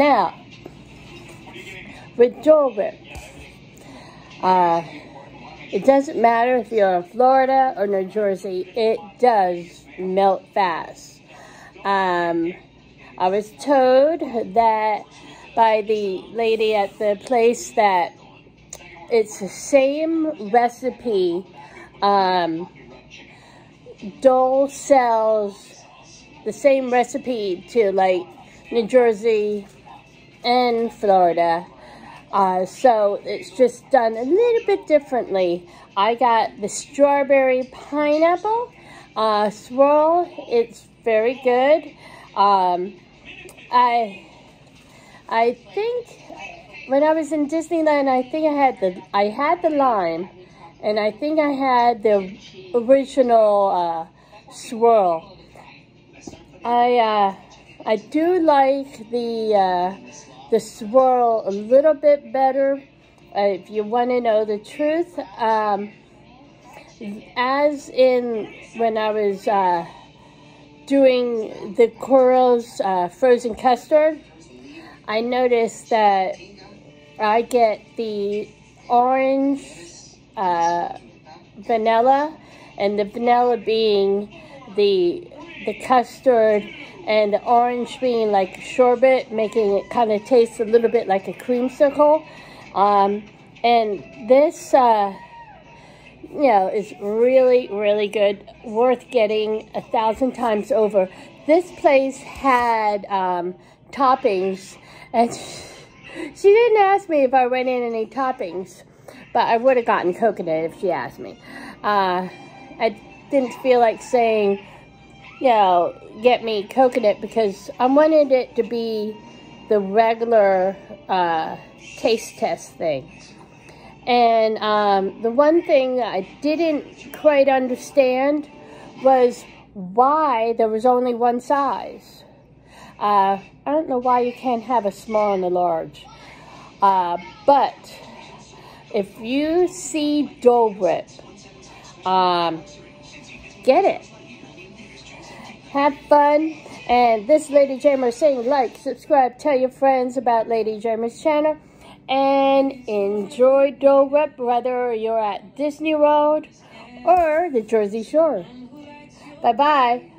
Now, with Whip, uh, it doesn't matter if you're in Florida or New Jersey, it does melt fast. Um, I was told that by the lady at the place that it's the same recipe. Um, Dole sells the same recipe to like New Jersey and Florida. Uh, so it's just done a little bit differently. I got the strawberry pineapple uh, swirl. It's very good. Um, I I think when I was in Disneyland, I think I had the I had the lime, and I think I had the original uh, swirl. I uh, I do like the uh, the swirl a little bit better. Uh, if you want to know the truth, um, as in when I was uh, doing the Coral's uh, frozen custard, I noticed that I get the orange uh, vanilla, and the vanilla being the the custard, and the orange being like sherbet, making it kind of taste a little bit like a creamsicle. Um, and this, uh, you know, is really, really good, worth getting a thousand times over. This place had um, toppings, and she didn't ask me if I went in any toppings, but I would have gotten coconut if she asked me. Uh, I didn't feel like saying, you know, get me coconut because I wanted it to be the regular uh, taste test thing. And um, the one thing I didn't quite understand was why there was only one size. Uh, I don't know why you can't have a small and a large. Uh, but if you see Dole Whip, um, get it. Have fun. And this Lady Jamer saying like, subscribe, tell your friends about Lady Jamer's channel. And enjoy Dole Whip, whether you're at Disney World or the Jersey Shore. Bye-bye.